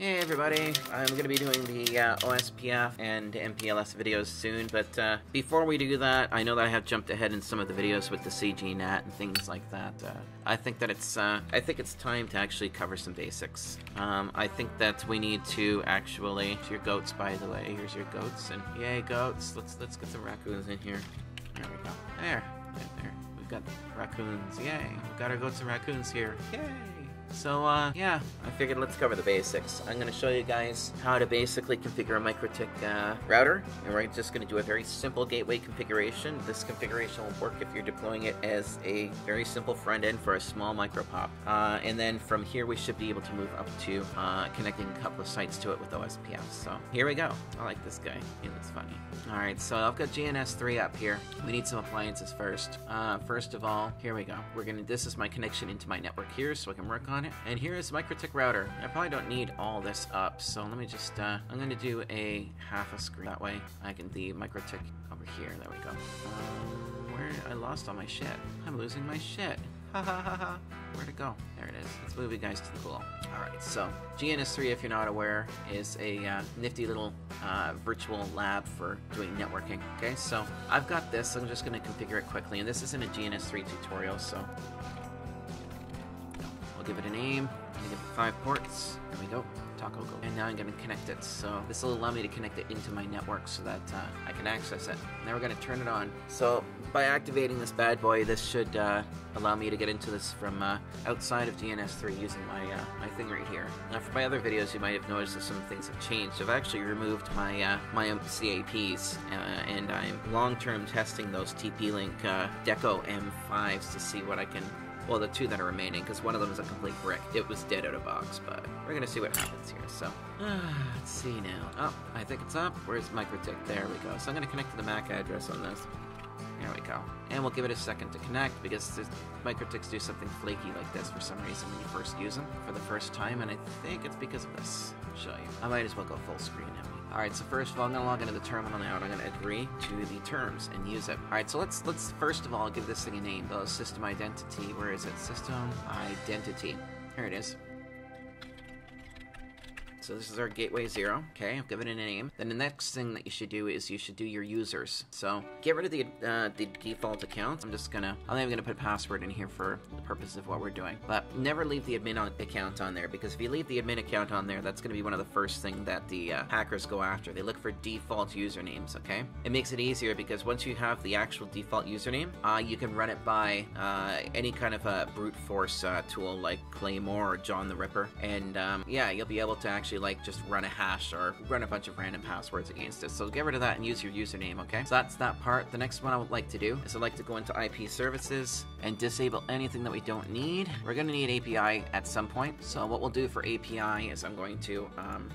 Hey everybody, I'm going to be doing the uh, OSPF and MPLS videos soon, but uh, before we do that, I know that I have jumped ahead in some of the videos with the CGNAT and things like that. Uh, I think that it's uh, I think it's time to actually cover some basics. Um, I think that we need to actually your goats, by the way. Here's your goats, and yay goats! Let's let's get some raccoons in here. There we go. There, right there. We've got the raccoons. Yay! We've got our goats and raccoons here. Yay! So, uh, yeah, I figured let's cover the basics. I'm going to show you guys how to basically configure a MikroTik uh, router, and we're just going to do a very simple gateway configuration. This configuration will work if you're deploying it as a very simple front end for a small micropop. Uh, and then from here, we should be able to move up to uh, connecting a couple of sites to it with OSPF. So here we go. I like this guy. He looks funny. All right, so I've got GNS3 up here. We need some appliances first. Uh, first of all, here we go. We're gonna. This is my connection into my network here, so I can work on it. And here is MikroTik router. I probably don't need all this up, so let me just. Uh, I'm gonna do a half a screen. That way, I can the MikroTik over here. There we go. Um, where I lost all my shit. I'm losing my shit. Ha ha ha ha. Where'd it go? There it is. Let's move you guys to the pool. Alright, so GNS3, if you're not aware, is a uh, nifty little uh, virtual lab for doing networking. Okay, so I've got this. I'm just going to configure it quickly, and this isn't a GNS3 tutorial, so I'll give it a name. I'm give it five ports. There we go. Taco Go. And now I'm going to connect it. So this will allow me to connect it into my network so that uh, I can access it. Now we're going to turn it on. So by activating this bad boy, this should uh, allow me to get into this from uh, outside of GNS3 using my uh, my thing right here. Now for my other videos, you might have noticed that some things have changed. I've actually removed my uh, my CAPs, uh, and I'm long-term testing those TP-Link Deco M5s to see what I can well, the two that are remaining, because one of them is a complete brick. It was dead out of box, but we're gonna see what happens here. So, uh, let's see now. Oh, I think it's up. Where's MikroTik? There we go. So I'm gonna connect to the MAC address on this. There we go. And we'll give it a second to connect because MikroTiks do something flaky like this for some reason when you first use them for the first time, and I think it's because of this. Show you. I might as well go full screen now. Alright, so first of all, I'm gonna log into the terminal now and I'm gonna agree to the terms and use it. Alright, so let's let's first of all give this thing a name. The system identity, where is it? System identity. Here it is. So this is our gateway zero. Okay, I've given it a name. Then the next thing that you should do is you should do your users. So get rid of the uh, the default account. I'm just gonna I'm even gonna put a password in here for the purpose of what we're doing. But never leave the admin account on there because if you leave the admin account on there, that's gonna be one of the first thing that the uh, hackers go after. They look for default usernames. Okay, it makes it easier because once you have the actual default username, uh, you can run it by uh, any kind of a brute force uh, tool like Claymore or John the Ripper, and um, yeah, you'll be able to actually like just run a hash or run a bunch of random passwords against it. So get rid of that and use your username, okay? So that's that part. The next one I would like to do is I'd like to go into IP services and disable anything that we don't need. We're gonna need API at some point. So what we'll do for API is I'm going to um,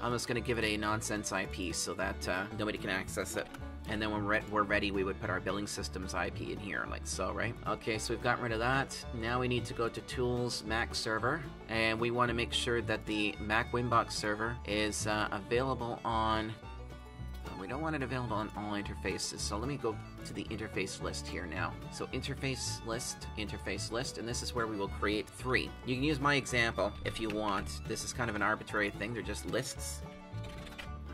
I'm just going to give it a nonsense IP so that uh, nobody can access it and then when we're, we're ready we would put our billing systems IP in here like so right? Okay so we've gotten rid of that. Now we need to go to tools Mac server and we want to make sure that the Mac Winbox server is uh, available on we don't want it available on all interfaces so let me go to the interface list here now. So interface list interface list and this is where we will create three. You can use my example if you want. This is kind of an arbitrary thing they're just lists.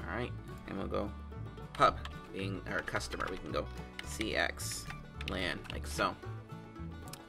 All right and we'll go pub being our customer. We can go CX LAN, like so.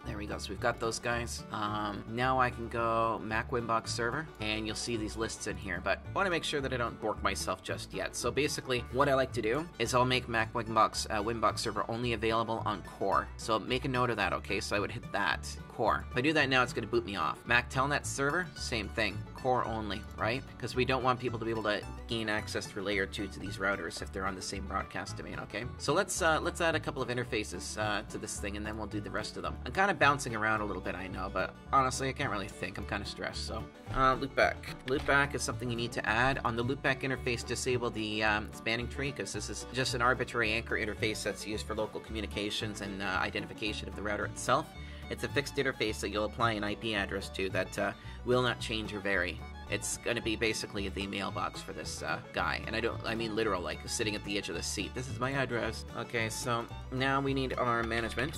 There we go. So we've got those guys. Um, now I can go Mac Winbox server, and you'll see these lists in here. But I want to make sure that I don't bork myself just yet. So basically, what I like to do is I'll make Mac Winbox uh, Winbox server only available on Core. So make a note of that, okay? So I would hit that core. If I do that now, it's going to boot me off. Mac Telnet server, same thing. Core only, right? Because we don't want people to be able to gain access through layer 2 to these routers if they're on the same broadcast domain, okay? So let's uh, let's add a couple of interfaces uh, to this thing and then we'll do the rest of them. I'm kind of bouncing around a little bit, I know, but honestly, I can't really think. I'm kind of stressed, so. Uh, loopback. Loopback is something you need to add. On the loopback interface, disable the um, spanning tree because this is just an arbitrary anchor interface that's used for local communications and uh, identification of the router itself. It's a fixed interface that you'll apply an IP address to that uh, will not change or vary. It's going to be basically the mailbox for this uh, guy. And I don't, I mean literal, like sitting at the edge of the seat. This is my address. Okay, so now we need our management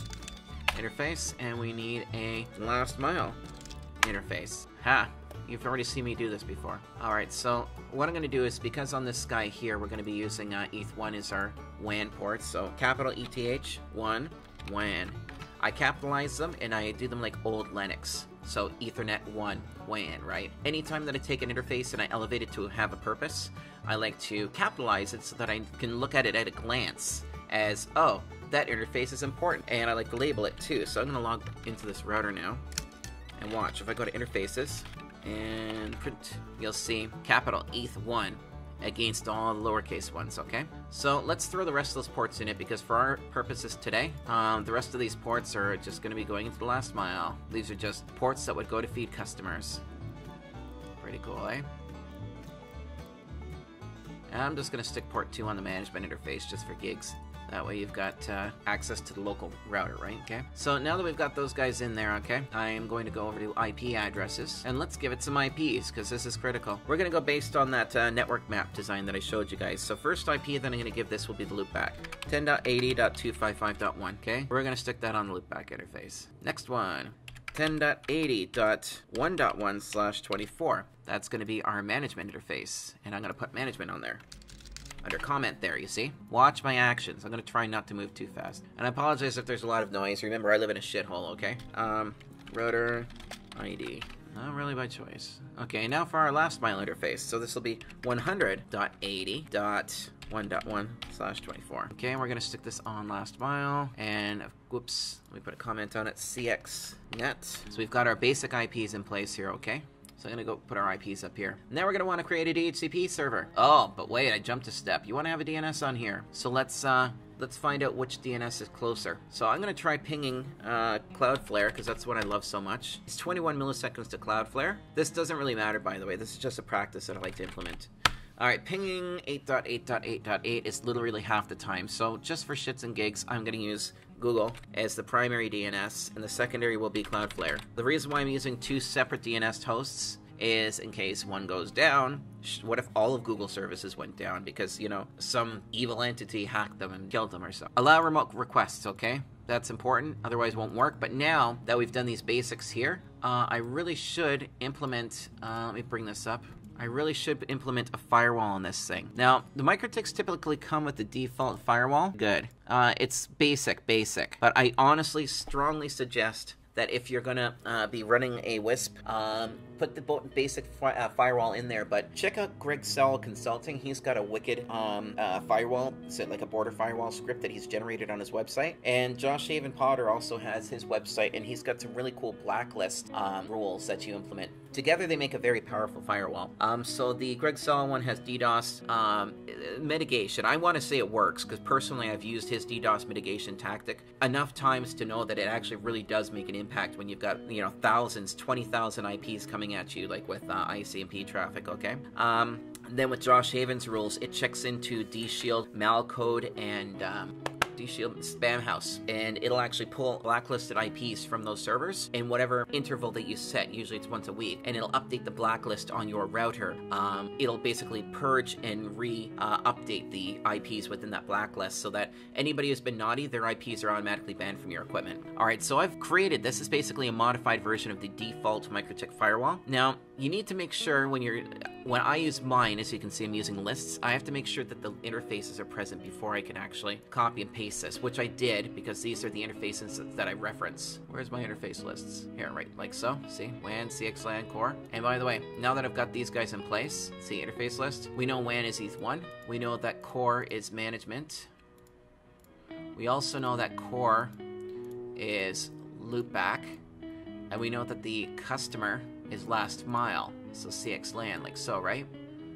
interface and we need a last mile interface. Ha! You've already seen me do this before. Alright, so what I'm going to do is, because on this guy here, we're going to be using uh, ETH1 as our WAN port, so capital ETH, 1, WAN. I capitalize them and I do them like old Linux. So Ethernet 1, WAN, right? Anytime that I take an interface and I elevate it to have a purpose, I like to capitalize it so that I can look at it at a glance as, oh, that interface is important. And I like to label it too. So I'm going to log into this router now and watch. If I go to interfaces and print, you'll see capital ETH1 against all the lowercase ones, okay? So let's throw the rest of those ports in it because for our purposes today, um, the rest of these ports are just going to be going into the last mile. These are just ports that would go to feed customers. Pretty cool, eh? And I'm just going to stick port 2 on the management interface just for gigs. That way you've got uh, access to the local router, right? Okay. So now that we've got those guys in there, okay, I am going to go over to IP addresses and let's give it some IPs because this is critical. We're going to go based on that uh, network map design that I showed you guys. So first IP that I'm going to give this will be the loopback. 10.80.255.1, okay? We're going to stick that on the loopback interface. Next one. 10.80.1.1 slash 24. That's going to be our management interface, and I'm going to put management on there under comment there, you see? Watch my actions. I'm to try not to move too fast. And I apologize if there's a lot of noise. Remember, I live in a shithole, okay? Um, router ID. Not really by choice. Okay, now for our last mile interface. So this will be 100.80.1.1 slash 24. Okay, and we're to stick this on last mile. And, whoops, let me put a comment on it. CXNet. So we've got our basic IPs in place here, okay? So I'm gonna go put our IPs up here. Now we're gonna wanna create a DHCP server. Oh, but wait, I jumped a step. You wanna have a DNS on here. So let's, uh, let's find out which DNS is closer. So I'm gonna try pinging uh, Cloudflare because that's what I love so much. It's 21 milliseconds to Cloudflare. This doesn't really matter, by the way. This is just a practice that I like to implement. Alright, pinging 8.8.8.8 is literally half the time. So just for shits and gigs, I'm going to use Google as the primary DNS, and the secondary will be Cloudflare. The reason why I'm using two separate DNS hosts is in case one goes down, what if all of Google services went down because, you know, some evil entity hacked them and killed them or so? Allow remote requests, okay? That's important, otherwise won't work. But now that we've done these basics here, uh, I really should implement, uh, let me bring this up. I really should implement a firewall on this thing. Now, the MikroTiks typically come with the default firewall. Good. Uh, it's basic, basic. But I honestly strongly suggest that if you're gonna uh, be running a WISP, um, put the basic fi uh, firewall in there. But check out Greg Sowell Consulting. He's got a wicked um, uh, firewall, so like a border firewall script that he's generated on his website. And Joshaven Potter also has his website, and he's got some really cool blacklist um, rules that you implement. Together, they make a very powerful firewall. Um, so the Greg Sowell one has DDoS um, mitigation. I want to say it works because personally, I've used his DDoS mitigation tactic enough times to know that it actually really does make an impact when you've got you know thousands, twenty thousand IPs coming at you, like with uh, ICMP traffic. Okay. Um, then with Joshaven's rules, it checks into DShield, Malcode, and um, DShield Spamhaus, and it'll actually pull blacklisted IPs from those servers in whatever interval that you set. Usually it's once a week, and it'll update the blacklist on your router. Um, it'll basically purge and re-update uh, the IPs within that blacklist so that anybody who's been naughty, their IPs are automatically banned from your equipment. All right, so I've created this is basically a modified version of the default MikroTik firewall. Now you need to make sure when you're when I use mine, as you can see, I'm using lists. I have to make sure that the interfaces are present before I can actually copy and paste this, which I did because these are the interfaces that I reference. Where's my interface lists? Here, right, like so. See, WAN, CXLAN, Core. And by the way, now that I've got these guys in place, see interface list. We know WAN is ETH1. We know that Core is management. We also know that Core is loopback. And we know that the customer is last mile. So CXLAN, like so, right?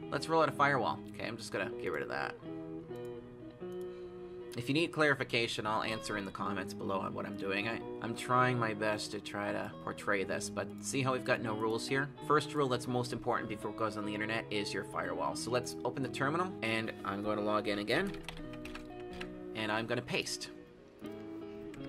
Let's roll out a firewall. Okay, I'm just gonna get rid of that. If you need clarification, I'll answer in the comments below on what I'm doing. I, I'm trying my best to try to portray this, but see how we've got no rules here? First rule that's most important before it goes on the internet is your firewall. So let's open the terminal, and I'm going to log in again, and I'm going to paste.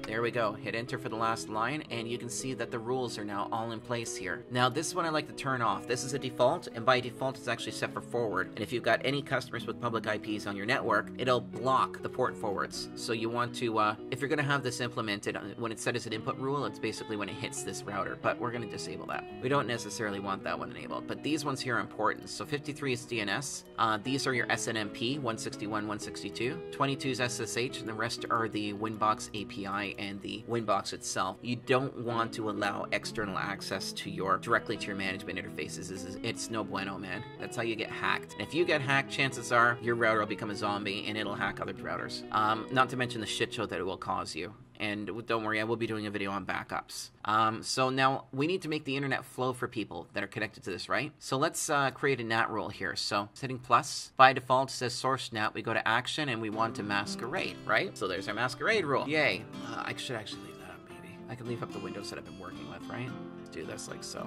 There we go. Hit enter for the last line, and you can see that the rules are now all in place here. Now, this one I like to turn off. This is a default, and by default, it's actually set for forward. And if you've got any customers with public IPs on your network, it'll block the port forwards. So you want to, uh, if you're going to have this implemented, uh, when it's set as an input rule, it's basically when it hits this router. But we're going to disable that. We don't necessarily want that one enabled, but these ones here are important. So 53 is DNS. Uh, these are your SNMP 161, 162. 22 is SSH, and the rest are the Winbox API and the Winbox itself. You don't want to allow external access to your directly to your management interfaces. It's, it's no bueno, man. That's how you get hacked. And if you get hacked, chances are your router will become a zombie and it'll hack other routers. Um, not to mention the shit show that it will cause you and don't worry, I will be doing a video on backups. Um, so now we need to make the internet flow for people that are connected to this, right? So let's uh, create a NAT rule here. So setting plus, by default says source NAT. We go to action and we want to masquerade, right? So there's our masquerade rule. Yay. Uh, I should actually leave that up, maybe. I can leave up the windows that I've been working with, right? Let's do this like so.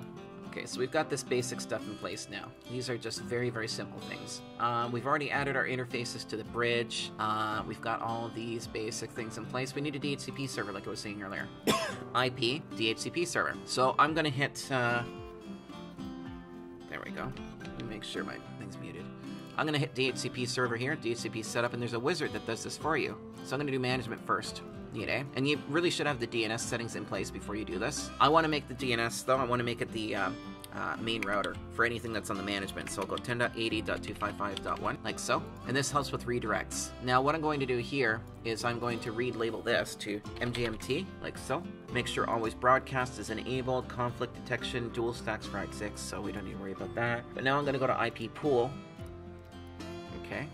Okay, so we've got this basic stuff in place now. These are just very, very simple things. Um, we've already added our interfaces to the bridge. Uh, we've got all these basic things in place. We need a DHCP server, like I was saying earlier. IP, DHCP server. So I'm going to hit... Uh, there we go. Make sure my thing's muted. I'm going to hit DHCP server here, DHCP setup, and there's a wizard that does this for you. So I'm going to do management first. Eh? And you really should have the DNS settings in place before you do this. I want to make the DNS, though, I want to make it the um, uh, main router for anything that's on the management. So I'll go 10.80.255.1, like so. And this helps with redirects. Now, what I'm going to do here is I'm going to read label this to MGMT, like so. Make sure always broadcast is enabled, conflict detection, dual stacks for 6 so we don't need to worry about that. But now I'm going to go to IP pool. Okay.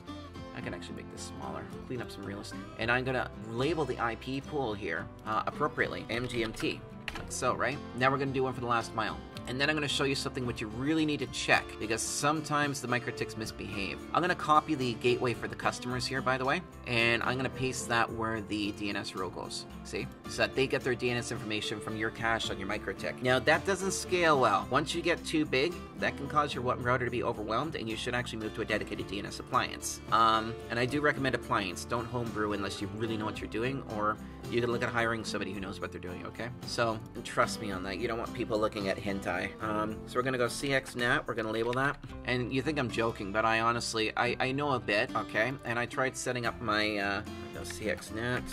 I can actually make this smaller, clean up some real estate. And I'm gonna label the IP pool here uh, appropriately, MGMT, like so, right? Now we're gonna do one for the last mile and then I'm going to show you something which you really need to check because sometimes the MikroTiks misbehave. I'm going to copy the gateway for the customers here, by the way, and I'm going to paste that where the DNS rule goes. See? So that they get their DNS information from your cache on your MikroTik. Now, that doesn't scale well. Once you get too big, that can cause your router to be overwhelmed, and you should actually move to a dedicated DNS appliance. Um, and I do recommend appliance. Don't homebrew unless you really know what you're doing, or you can look at hiring somebody who knows what they're doing, okay? So, trust me on that. You don't want people looking at hentai um, so we're gonna go CXNet, we're gonna label that. And you think I'm joking, but I honestly, I, I know a bit, okay? And I tried setting up my, uh, go CXNet,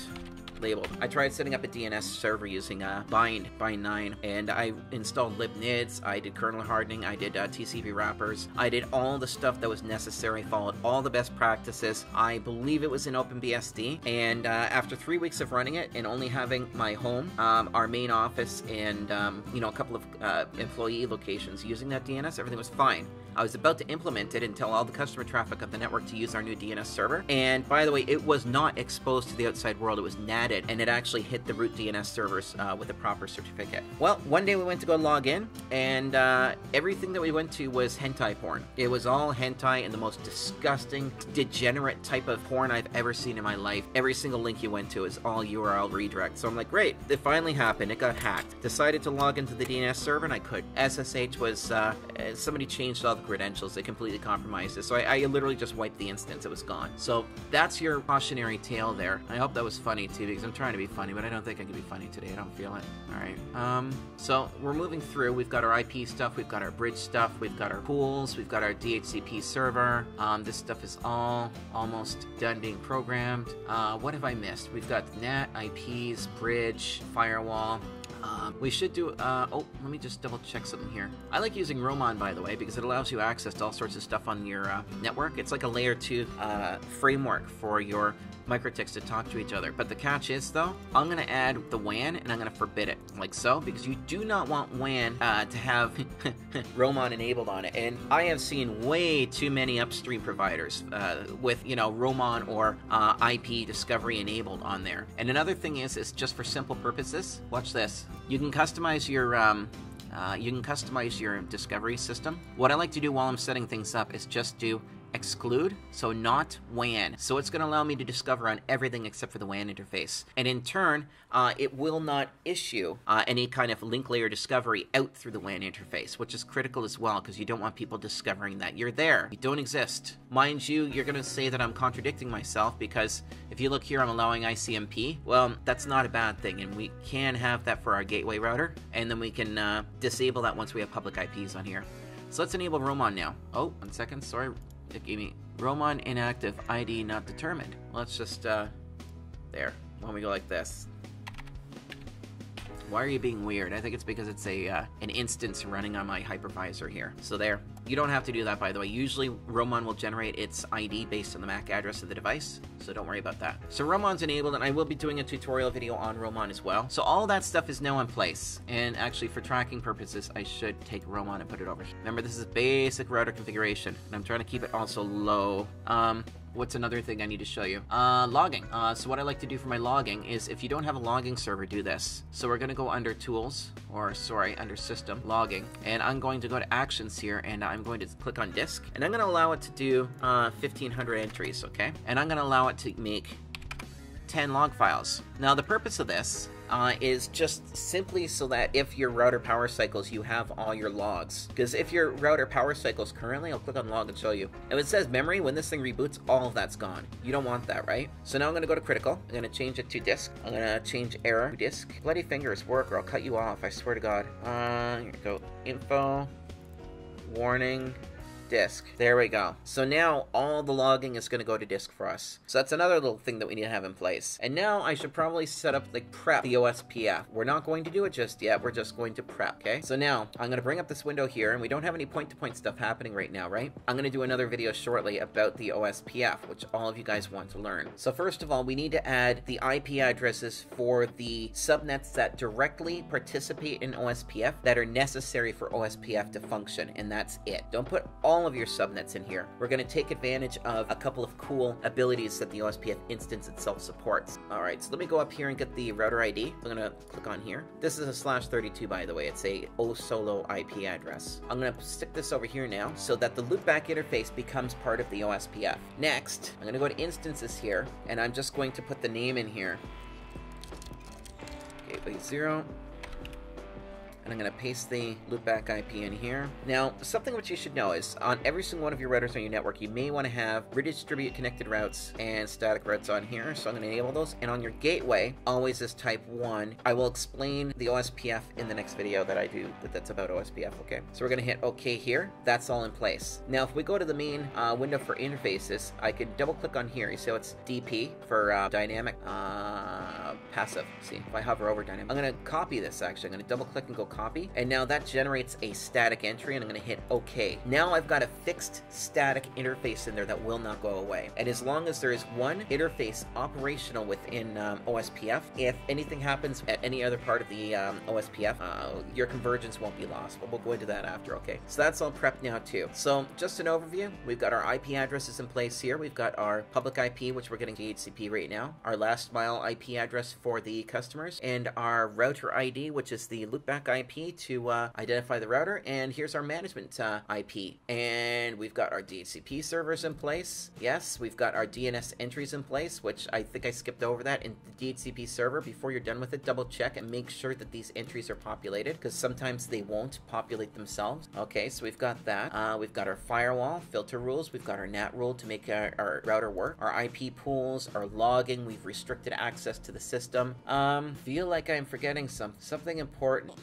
labeled. I tried setting up a DNS server using uh, Bind, Bind9, and I installed libnids, I did kernel hardening, I did uh, TCP wrappers, I did all the stuff that was necessary, followed all the best practices. I believe it was in OpenBSD, and uh, after three weeks of running it and only having my home, um, our main office, and um, you know a couple of uh, employee locations using that DNS, everything was fine. I was about to implement it and tell all the customer traffic of the network to use our new DNS server. And by the way, it was not exposed to the outside world. It was natted, and it actually hit the root DNS servers uh, with a proper certificate. Well, one day we went to go log in, and uh, everything that we went to was hentai porn. It was all hentai and the most disgusting, degenerate type of porn I've ever seen in my life. Every single link you went to is all URL redirect. So I'm like, great, it finally happened. It got hacked. Decided to log into the DNS server, and I could. SSH was uh, somebody changed all the credentials. They completely compromised it. So I, I, literally just wiped the instance. It was gone. So that's your cautionary tale there. I hope that was funny too because I'm trying to be funny, but I don't think I can be funny today. I don't feel it. All right. Um, so we're moving through. We've got our IP stuff. We've got our bridge stuff. We've got our pools. We've got our DHCP server. Um, this stuff is all almost done being programmed. Uh, what have I missed? We've got NAT, IPs, bridge, firewall. Um, we should do, uh, oh, let me just double check something here. I like using RoMON, by the way, because it allows you access to all sorts of stuff on your uh, network. It's like a layer 2 uh, framework for your MikroTiks to talk to each other. But the catch is, though, I'm going to add the WAN and I'm going to forbid it, like so, because you do not want WAN uh, to have RoMON enabled on it. And I have seen way too many upstream providers uh, with, you know, RoMON or uh, IP discovery enabled on there. And another thing is, is just for simple purposes, watch this. You can customize your um, uh, you can customize your discovery system. What I like to do while I'm setting things up is just do exclude, so not WAN. So it's going to allow me to discover on everything except for the WAN interface. And in turn, uh, it will not issue uh, any kind of link layer discovery out through the WAN interface, which is critical as well because you don't want people discovering that you're there. You don't exist. Mind you, you're going to say that I'm contradicting myself because if you look here, I'm allowing ICMP. Well, that's not a bad thing, and we can have that for our gateway router, and then we can uh, disable that once we have public IPs on here. So let's enable RoMON now. Oh, one second, sorry. Me RoMON inactive, ID not determined. Let's just, uh, there. When we go like this. Why are you being weird? I think it's because it's a uh, an instance running on my hypervisor here. So there. You don't have to do that, by the way. Usually, RoMON will generate its ID based on the MAC address of the device, so don't worry about that. So RoMON's enabled, and I will be doing a tutorial video on RoMON as well. So all that stuff is now in place, and actually for tracking purposes, I should take RoMON and put it over here. Remember, this is basic router configuration, and I'm trying to keep it also low. Um, what's another thing I need to show you? Uh, logging. Uh, so what I like to do for my logging is if you don't have a logging server, do this. So we're going to go under tools, or sorry, under system, logging, and I'm going to go to actions here, and I'm going to click on disk, and I'm going to allow it to do uh, 1500 entries, okay? And I'm going to allow it to make 10 log files. Now the purpose of this uh, is just simply so that if your router power cycles, you have all your logs. Because if your router power cycles currently, I'll click on log and show you. If it says memory, when this thing reboots, all of that's gone. You don't want that, right? So now I'm to go to critical. I'm to change it to disk. I'm to change error to disk. Bloody fingers work or I'll cut you off. I swear to God. Uh, here we go. Info. Warning disk. There we go. So now all the logging is going to go to disk for us. So that's another little thing that we need to have in place. And now I should probably set up like prep the OSPF. We're not going to do it just yet. We're just going to prep. Okay. So now I'm going to bring up this window here and we don't have any point to point stuff happening right now, right? I'm going to do another video shortly about the OSPF, which all of you guys want to learn. So first of all, we need to add the IP addresses for the subnets that directly participate in OSPF that are necessary for OSPF to function. And that's it. Don't put all all of your subnets in here. We're going to take advantage of a couple of cool abilities that the OSPF instance itself supports. All right, so let me go up here and get the router ID. I'm going to click on here. This is a slash 32, by the way. It's a OSOLO IP address. I'm going to stick this over here now so that the loopback interface becomes part of the OSPF. Next, I'm going to go to instances here, and I'm just going to put the name in here. Gateway 0 and I'm going to paste the loopback IP in here. Now, something which you should know is on every single one of your routers on your network, you may want to have redistribute connected routes and static routes on here. So I'm going to enable those. And on your gateway, always is type 1. I will explain the OSPF in the next video that I do that's about OSPF, okay? So we're going to hit OK here. That's all in place. Now, if we go to the main uh, window for interfaces, I could double click on here. You see it's DP for uh, dynamic uh, passive. See, if I hover over dynamic, I'm going to copy this actually. I'm going to double click and go copy. And now that generates a static entry and I'm going to hit OK. Now I've got a fixed static interface in there that will not go away. And as long as there is one interface operational within um, OSPF, if anything happens at any other part of the um, OSPF, uh, your convergence won't be lost. But we'll go into that after, okay? So that's all prepped now too. So just an overview, we've got our IP addresses in place here. We've got our public IP, which we're getting DHCP right now, our last mile IP address for the customers, and our router ID, which is the loopback IP IP to uh, identify the router, and here's our management uh, IP. And we've got our DHCP servers in place. Yes, we've got our DNS entries in place, which I think I skipped over that in the DHCP server. Before you're done with it, double check and make sure that these entries are populated, because sometimes they won't populate themselves. Okay, so we've got that. Uh, we've got our firewall, filter rules, we've got our NAT rule to make our, our router work, our IP pools, our logging, we've restricted access to the system. Um, feel like I'm forgetting some something important.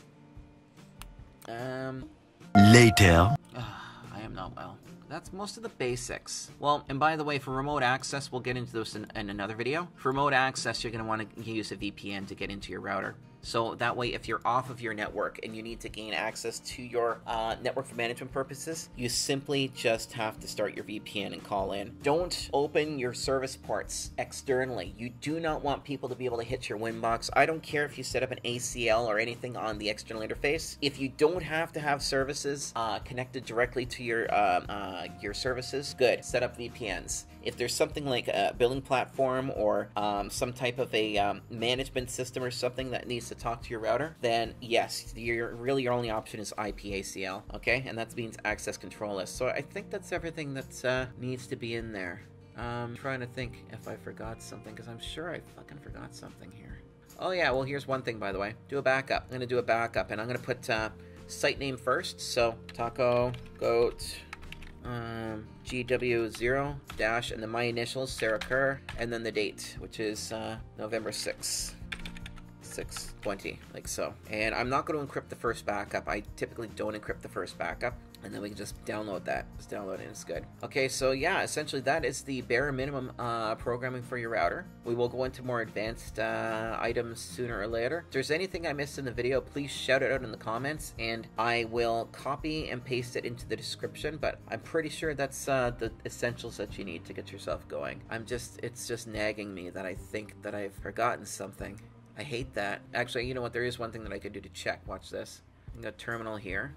Um. Later. I am not well. That's most of the basics. Well, and by the way, for remote access, we'll get into this in, in another video. For remote access, you're going to want to use a VPN to get into your router. So that way, if you're off of your network and you need to gain access to your uh, network for management purposes, you simply just have to start your VPN and call in. Don't open your service ports externally. You do not want people to be able to hit your Winbox. I don't care if you set up an ACL or anything on the external interface. If you don't have to have services uh, connected directly to your uh, uh your services, good. Set up VPNs. If there's something like a billing platform or um, some type of a um, management system or something that needs to talk to your router, then yes, your really your only option is IPACL, okay? And that means access control list. So I think that's everything that uh, needs to be in there. I'm trying to think if I forgot something, because I'm sure I fucking forgot something here. Oh yeah, well here's one thing by the way. Do a backup. I'm gonna do a backup, and I'm gonna put uh, site name first. So taco goat um, GW0 dash and then my initials Sarah Kerr and then the date which is uh, November 6 620 like so. And I'm not going to encrypt the first backup. I typically don't encrypt the first backup and then we can just download that. Just download it, it's good. Okay, so yeah, essentially that is the bare minimum uh, programming for your router. We will go into more advanced uh, items sooner or later. If there's anything I missed in the video, please shout it out in the comments, and I will copy and paste it into the description, but I'm pretty sure that's uh, the essentials that you need to get yourself going. I'm just, it's just nagging me that I think that I've forgotten something. I hate that. Actually, you know what, there is one thing that I could do to check. Watch this. I got terminal here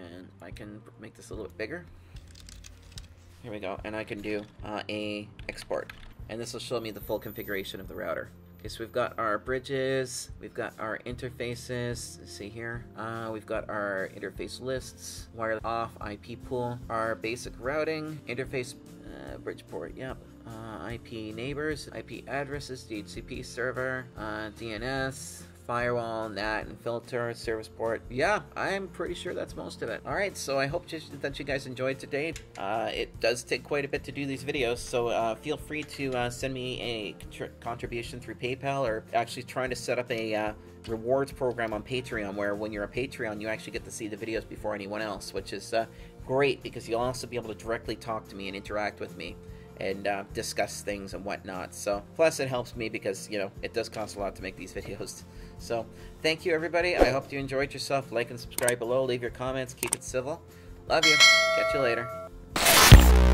and I can make this a little bit bigger. Here we go, and I can do uh, a export, and this will show me the full configuration of the router. Okay, so we've got our bridges, we've got our interfaces, Let's see here, uh, we've got our interface lists, wireless off, IP pool, our basic routing, interface uh, bridge port, yep, uh, IP neighbors, IP addresses, DHCP server, uh, DNS, firewall, and that and filter, service port. Yeah, I'm pretty sure that's most of it. All right, so I hope just, that you guys enjoyed today. Uh, it does take quite a bit to do these videos, so uh, feel free to uh, send me a contribution through PayPal or actually trying to set up a uh, rewards program on Patreon where when you're a Patreon, you actually get to see the videos before anyone else, which is uh, great because you'll also be able to directly talk to me and interact with me and uh, discuss things and whatnot. So, plus it helps me because, you know, it does cost a lot to make these videos. So, thank you everybody. I hope you enjoyed yourself. Like and subscribe below. Leave your comments. Keep it civil. Love you. Catch you later.